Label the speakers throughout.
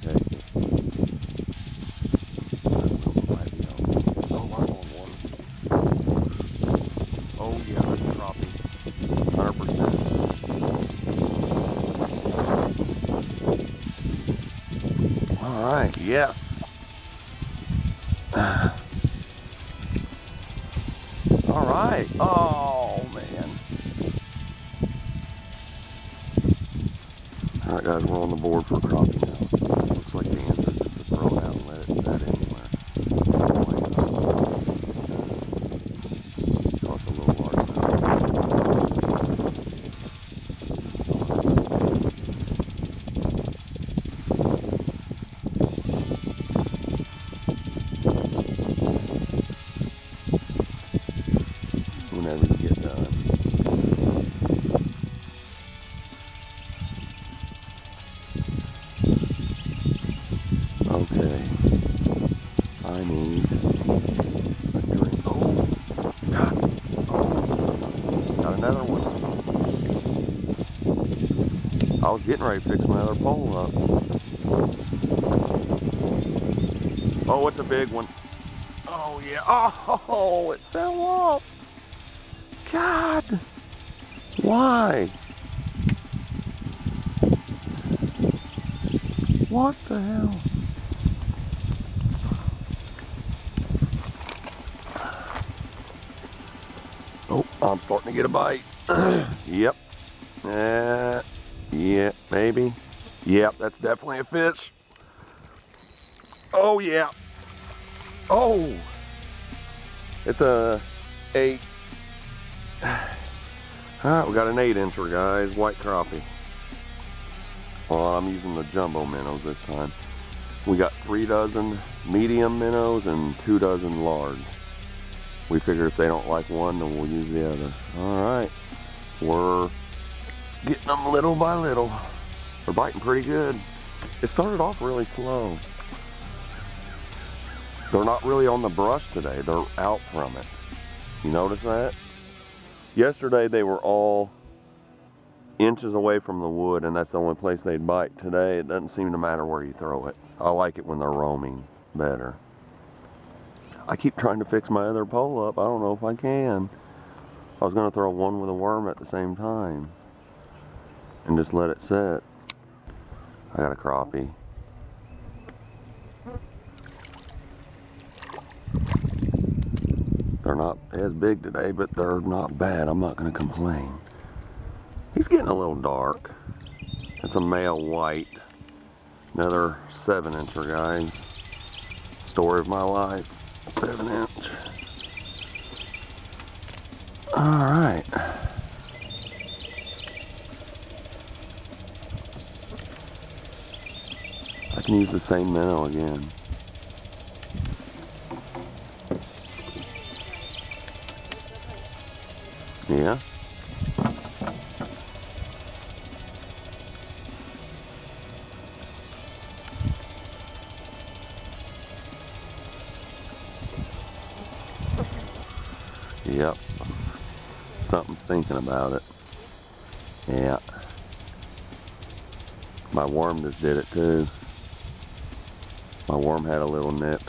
Speaker 1: can take getting ready to fix my other pole up. Oh, it's a big one. Oh, yeah. Oh, it fell off. God. Why? What the hell? Oh, I'm starting to get a bite. yep. Uh, yeah, maybe. Yep, that's definitely a fish. Oh, yeah. Oh. It's a eight. All right, we got an eight incher, guys. White crappie. Well, I'm using the jumbo minnows this time. We got three dozen medium minnows and two dozen large. We figure if they don't like one, then we'll use the other. All right, we're getting them little by little. They're biting pretty good. It started off really slow. They're not really on the brush today. They're out from it. You notice that? Yesterday they were all inches away from the wood and that's the only place they'd bite. Today it doesn't seem to matter where you throw it. I like it when they're roaming better. I keep trying to fix my other pole up. I don't know if I can. I was going to throw one with a worm at the same time and just let it set. I got a crappie. They're not as big today, but they're not bad. I'm not going to complain. He's getting a little dark. It's a male white. Another seven incher, guys. Story of my life. Seven inch. All right. I can use the same minnow again. Yeah. Yep. Something's thinking about it. Yeah. My worm just did it too. My worm had a little nip.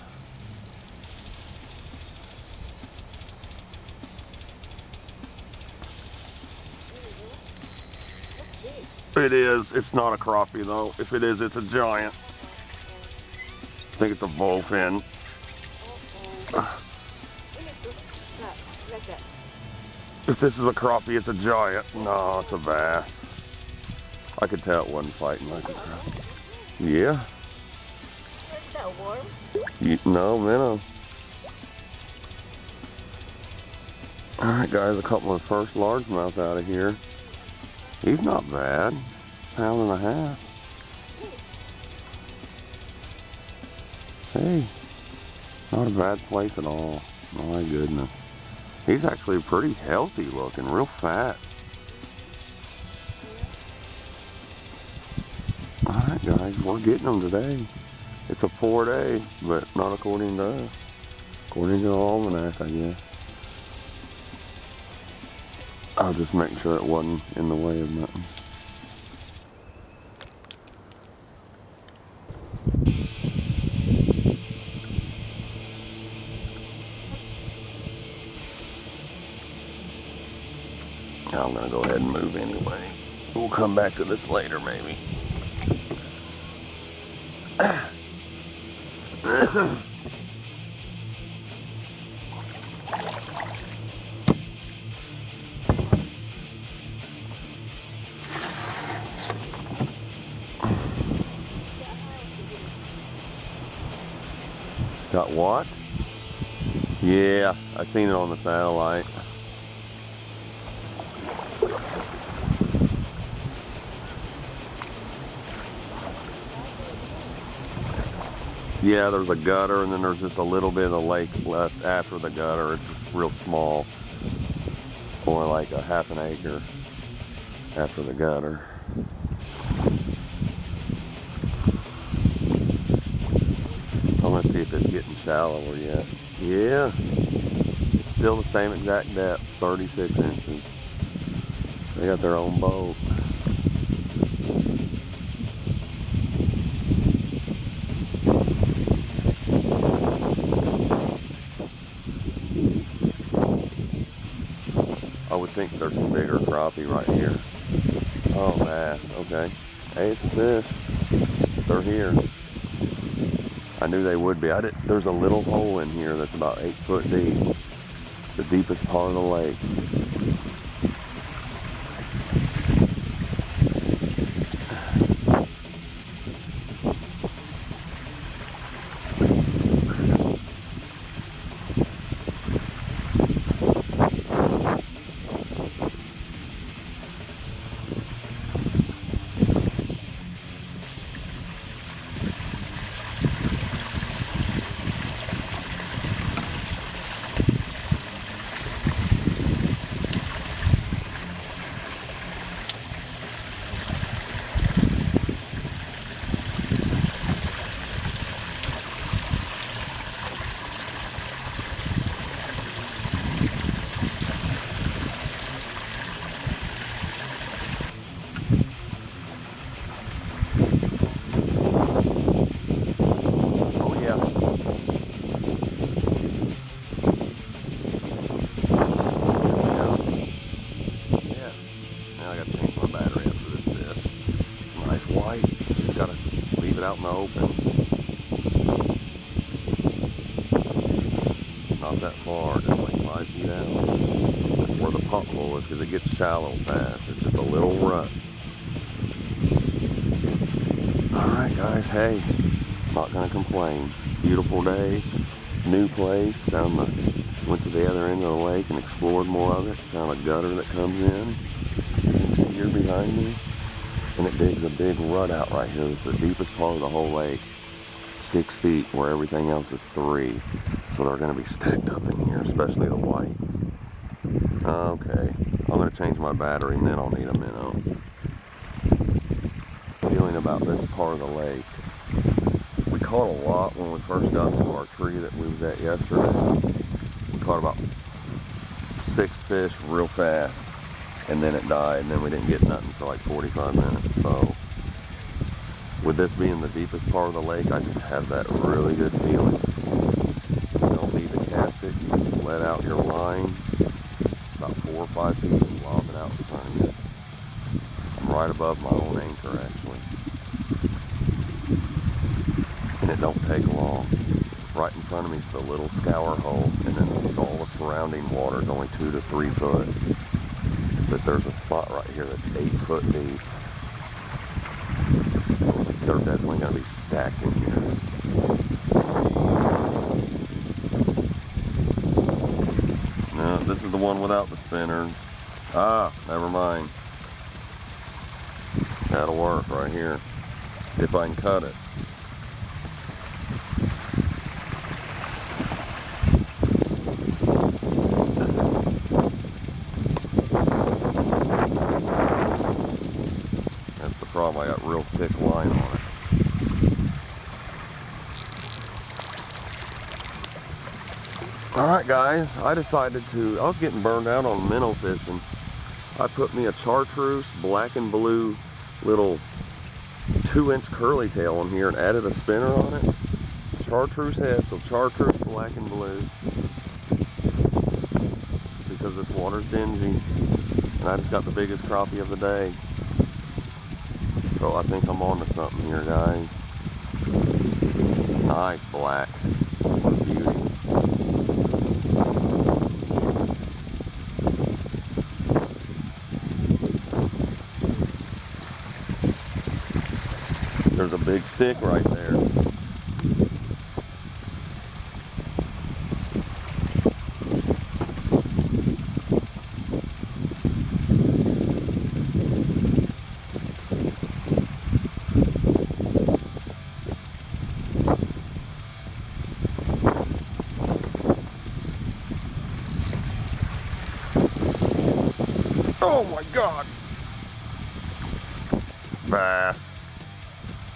Speaker 1: It is. It's not a crappie though. If it is, it's a giant. I think it's a bowfin. If this is a crappie, it's a giant. No, it's a bass. I could tell it wasn't fighting like a crappie. Yeah. No, minnow. Alright guys, a couple of first largemouth out of here. He's not bad. Pound and a half. Hey, not a bad place at all. Oh, my goodness. He's actually pretty healthy looking, real fat. Alright guys, we're getting them today. It's a poor day, but not according to us. According to the almanac, I guess. I'll just make sure it wasn't in the way of nothing. I'm gonna go ahead and move anyway. We'll come back to this later maybe. Got what? Yeah, I seen it on the satellite. Yeah, there's a gutter and then there's just a little bit of lake left after the gutter. It's just real small. Only like a half an acre after the gutter. I'm gonna see if it's getting shallower yet. Yeah, it's still the same exact depth, 36 inches. They got their own boat. I would think there's some bigger crappie right here. Oh, bass. Okay. Hey, it's a fish. They're here. I knew they would be. I did, there's a little hole in here that's about eight foot deep. The deepest part of the lake. Open. Not that far, just like five feet out. That's where the pothole is because it gets shallow fast. It's just a little rut. Alright guys, hey, not gonna complain. Beautiful day, new place, found the, went to the other end of the lake and explored more of it. Found a gutter that comes in, you can see here behind me. And it digs a big rut out right here. It's the deepest part of the whole lake. Six feet where everything else is three. So they're gonna be stacked up in here, especially the whites. Okay, I'm gonna change my battery and then I'll need a minnow feeling about this part of the lake. We caught a lot when we first got to our tree that we was at yesterday. We caught about six fish real fast and then it died and then we didn't get nothing for like 45 minutes. So with this being the deepest part of the lake, I just have that really good feeling. Don't need cast it, you just let out your line about four or five feet and lob it out in front of you. I'm right above my own anchor actually. And it don't take long. Right in front of me is the little scour hole and then all the surrounding water is only two to three foot. But there's a spot right here that's eight foot deep. So they're definitely gonna be stacked in here. No, this is the one without the spinners. Ah, never mind. That'll work right here. If I can cut it. That's the problem. I got real thick line on it. All right, guys. I decided to. I was getting burned out on minnow fishing. I put me a chartreuse black and blue little two inch curly tail on here and added a spinner on it. Chartreuse head, so chartreuse black and blue. Because this water's dingy And I just got the biggest crappie of the day. So I think I'm on to something here, guys. Nice black. What a beauty. There's a big stick right there.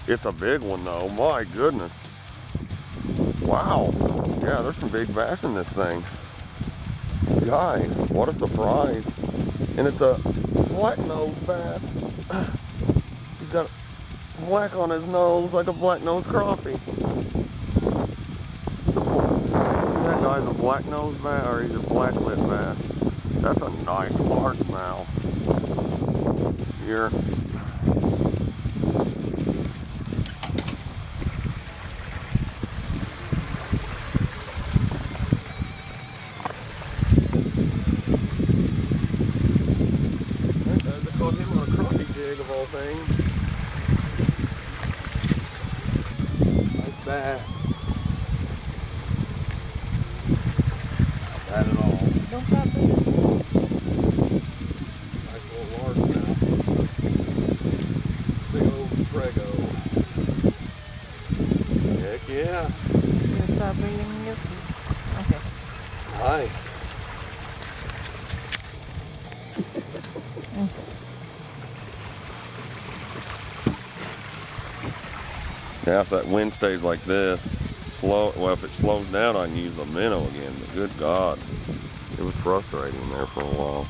Speaker 1: It's a big one though, my goodness. Wow. Yeah, there's some big bass in this thing. Guys, what a surprise. And it's a black nose bass. He's got black on his nose like a black nose crappie. That guy's a black nose bass or he's a black lip bass. That's a nice largemouth. Here. They caught him on a crappie jig of all things. Nice bass. Not bad at all.
Speaker 2: Don't stop moving.
Speaker 1: Nice little largemouth. Big old Prego. Heck yeah.
Speaker 2: You stop breathing your piece. Okay.
Speaker 1: Nice. Mm. Now if that wind stays like this, slow well if it slows down I can use the minnow again, but good God. It was frustrating there for a while.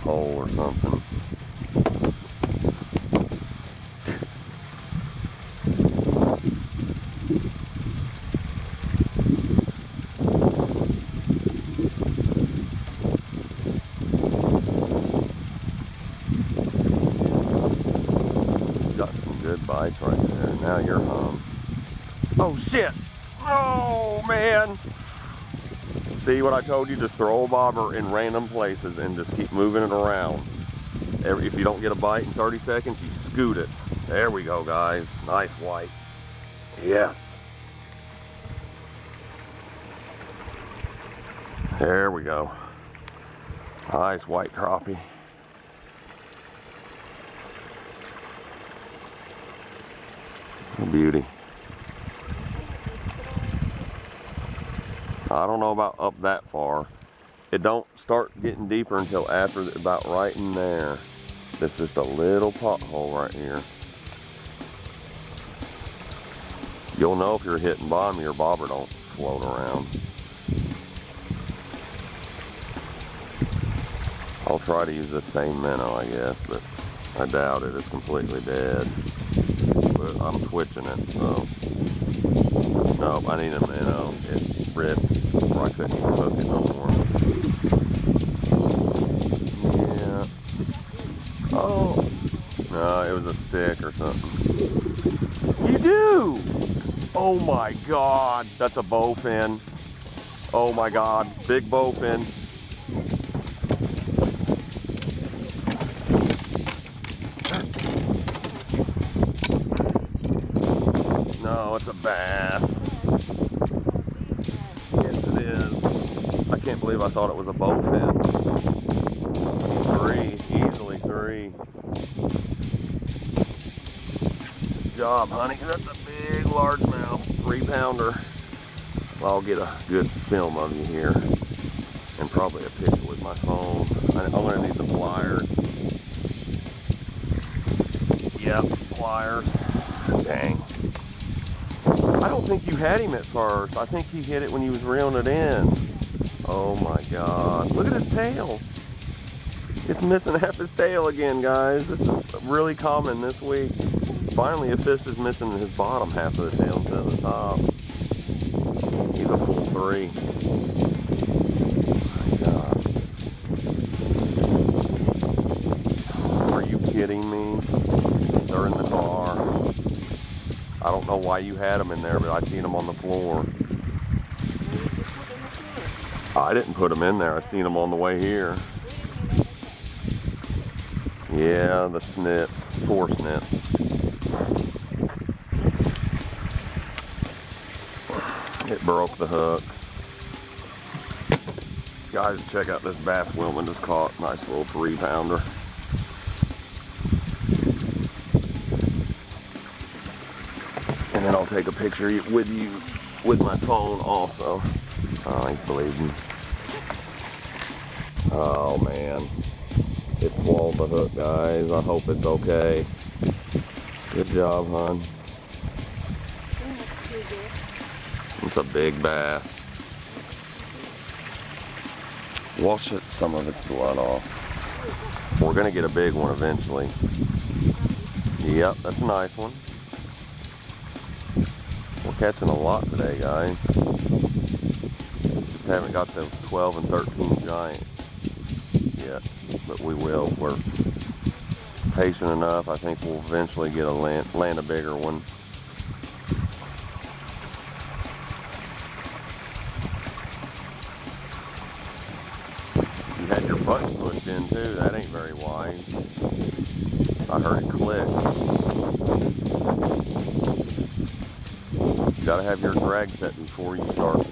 Speaker 1: Hole or something. See what I told you? Just throw a bobber in random places and just keep moving it around. If you don't get a bite in 30 seconds, you scoot it. There we go, guys. Nice white. Yes. There we go. Nice white crappie. Beauty. I don't know about up that far. It don't start getting deeper until after about right in there. It's just a little pothole right here. You'll know if you're hitting bottom, your bobber don't float around. I'll try to use the same minnow, I guess, but I doubt it. It's completely dead. But I'm twitching it, so. Nope, I need a minnow. It ripped, I couldn't even hook it no more. Yeah. Oh. No, it was a stick or something. You do! Oh my god, that's a bowfin. Oh my god, big bowfin. No, it's a bass. Yes, it is. I can't believe I thought it was a bowfin. Three, easily three. Good job, honey. That's a big largemouth, three pounder. Well, I'll get a good film of you here and probably a picture with my phone. I- I'm gonna need the pliers. Yep, pliers. Dang. I don't think you had him at first. I think he hit it when he was reeling it in. Oh my God. Look at his tail. It's missing half his tail again, guys. This is really common this week. Finally, a fish is missing his bottom half of the tail instead of the top. He's a full three. My God. Are you kidding me? They're in the car. I don't know why you had them in there, but I seen them on the floor. I didn't put them in there. I seen them on the way here. Yeah, the snip, four snips. It broke the hook. Guys, check out this bass Wilma just caught. Nice little three pounder. And then I'll take a picture with you with my phone also. Oh, he's bleeding. Oh man. It swallowed the hook, guys. I hope it's okay. Good job, hon. It's a big bass. Wash it, some of its blood off. We're gonna get a big one eventually. Yep, that's a nice one. We're catching a lot today, guys. Just haven't got those 12 and 13 giant yet, but we will. We're patient enough. I think we'll eventually get a land, land a bigger one. You had your button pushed in too. That ain't very wise. I heard it click. You gotta have your drag set before you start.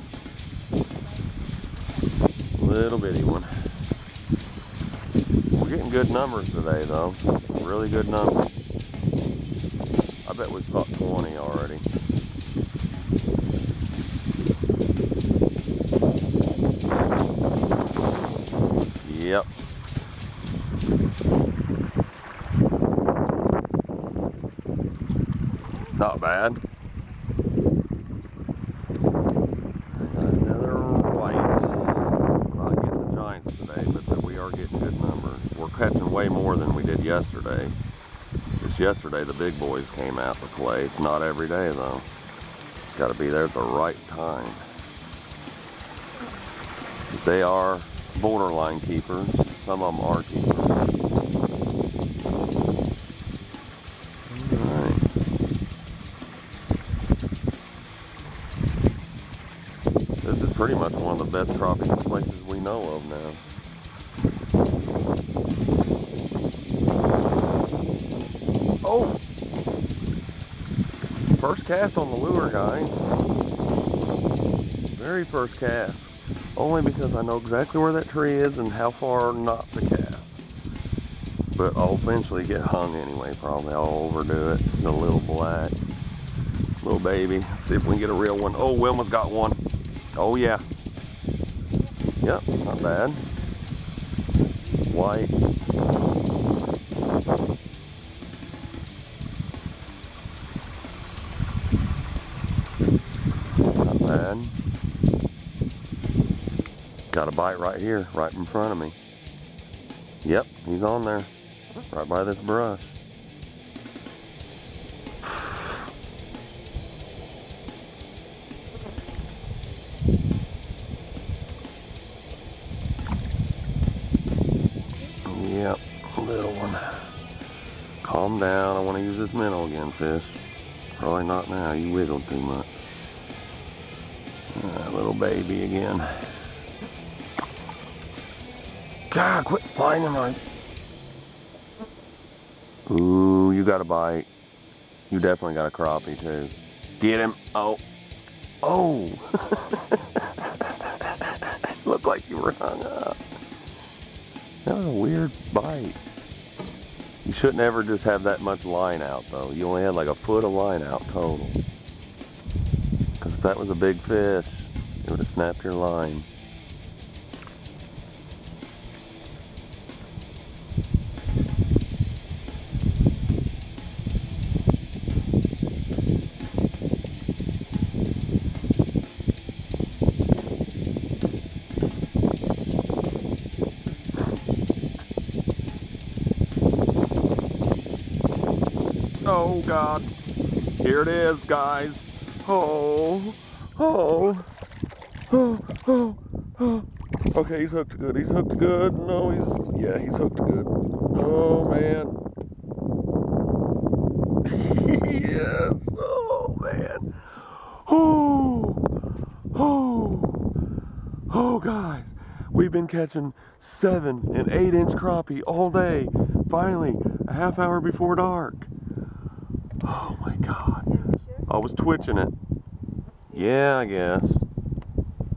Speaker 1: Little bitty one. Good numbers today though. Really good numbers. I bet we've caught 20 already. Yep. Not bad. Another white. Not getting the giants today, but we are getting good numbers. We're catching way more than we did yesterday. Just yesterday, the big boys came out to play. It's not every day though. It's got to be there at the right time. They are borderline keepers. Some of them are keepers. This is pretty much one of the best crappie places we know of now. Oh! First cast on the lure, guys. Very first cast. Only because I know exactly where that tree is and how far not to cast. But I'll eventually get hung anyway, probably. I'll overdo it. The little black. Little baby. Let's see if we can get a real one. Oh, Wilma's got one. Oh, yeah. Yep, not bad. White. Bite right here, right in front of me. Yep, he's on there. Right by this brush. Yep, little one. Calm down. I want to use this minnow again, fish. Probably not now. You wiggled too much. Uh, little baby again. God, quit flying in my... Ooh, you got a bite. You definitely got a crappie too. Get him. Oh. Oh. Looked like you were hung up. That was a weird bite. You shouldn't ever just have that much line out though. You only had like a foot of line out total. Because if that was a big fish, it would have snapped your line. Oh God. Here it is, guys. Oh, oh, oh, oh, oh. Okay, he's hooked good. He's hooked good. No, he's, yeah, he's hooked good. Oh, man. yes. Oh, man. Oh, oh, oh, guys. We've been catching seven and eight inch crappie all day. Finally, a half hour before dark. Oh my God. I was twitching it. Yeah, I guess.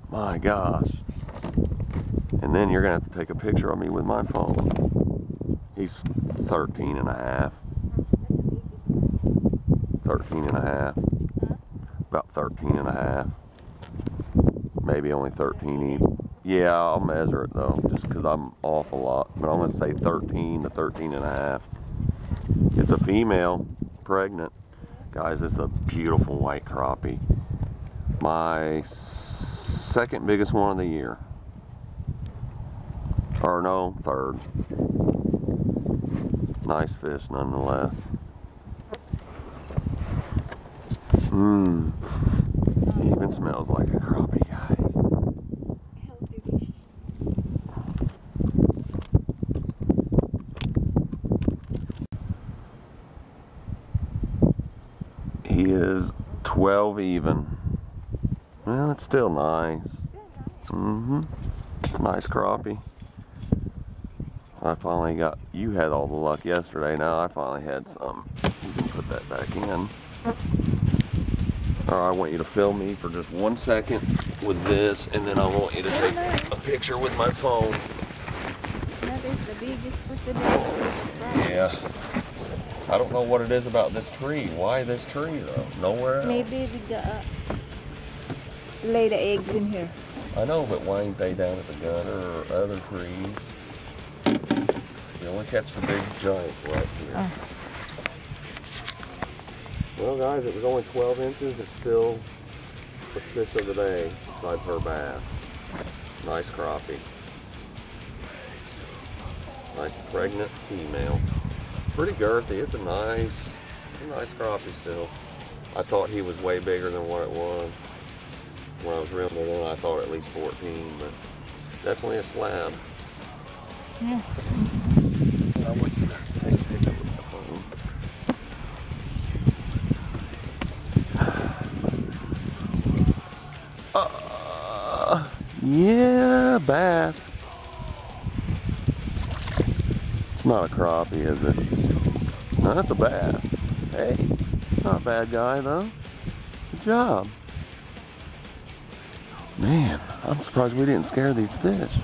Speaker 1: My gosh. And then you're gonna have to take a picture of me with my phone. He's 13 and a half. 13 and a half. About 13 and a half. Maybe only 13 even. Yeah, I'll measure it though, just because I'm off a lot. But I'm gonna say 13 to 13 and a half. It's a female, pregnant. Guys, it's a beautiful white crappie. My second biggest one of the year. Or no, third. Nice fish nonetheless. Mmm. Even smells like a crappie, guys. He is 12 even. Well, it's still nice. Mm-hmm. It's a nice crappie. I finally got, you had all the luck yesterday. Now I finally had some. You can put that back in. All right, I want you to film me for just one second with this, and then I want you to take a picture with my phone.
Speaker 2: That is the biggest for today.
Speaker 1: Yeah. I don't know what it is about this tree. Why this tree though? Nowhere else.
Speaker 2: Maybe they got uh, lay the eggs in here.
Speaker 1: I know, but why ain't they down at the gutter or other trees? You only catch the big giant right here.
Speaker 2: Oh.
Speaker 1: Well, guys, it was only 12 inches. It's still the fish of the day, besides her bass. Nice crappie. Nice pregnant female. Pretty girthy. It's a nice, a nice crappie still. I thought he was way bigger than what it was. When I was reeling it in, I thought at least 14, but definitely a slab.
Speaker 2: Yeah.
Speaker 1: Yeah, bass. It's not a crappie, is it? No, that's a bass. Hey, it's not a bad guy though. Good job. Man, I'm surprised we didn't scare these fish.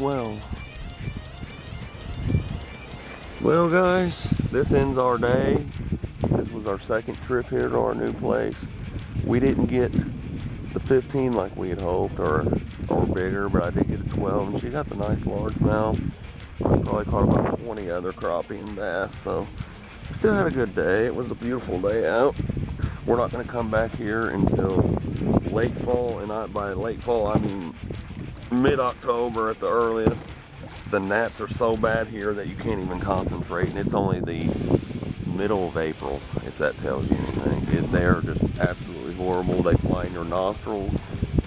Speaker 1: 12. Well, guys, this ends our day. This was our second trip here to our new place. We didn't get the 15 like we had hoped, or or bigger, but I did get a 12, and she got the nice largemouth. I probably caught about 20 other crappie and bass, so still had a good day. It was a beautiful day out. We're not going to come back here until late fall, and I, by late fall I mean mid-October at the earliest. The gnats are so bad here that you can't even concentrate, and it's only the middle of April, if that tells you anything. It, they're just absolutely horrible. They fly in your nostrils,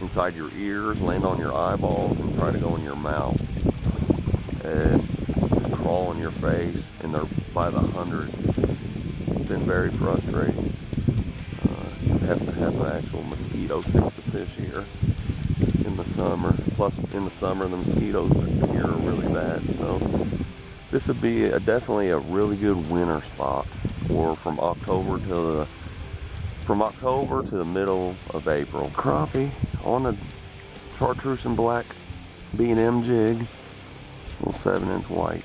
Speaker 1: inside your ears, land on your eyeballs, and try to go in your mouth. And just crawl on your face, and they're by the hundreds. It's been very frustrating. Uh, you have to have an actual mosquito sick the fish here in the summer. Plus, in the summer, the mosquitoes here are really bad. So, this would be a, definitely a really good winter spot, or from October to the from October to the middle of April. Crappie on a chartreuse and black B&M jig, little seven inch white.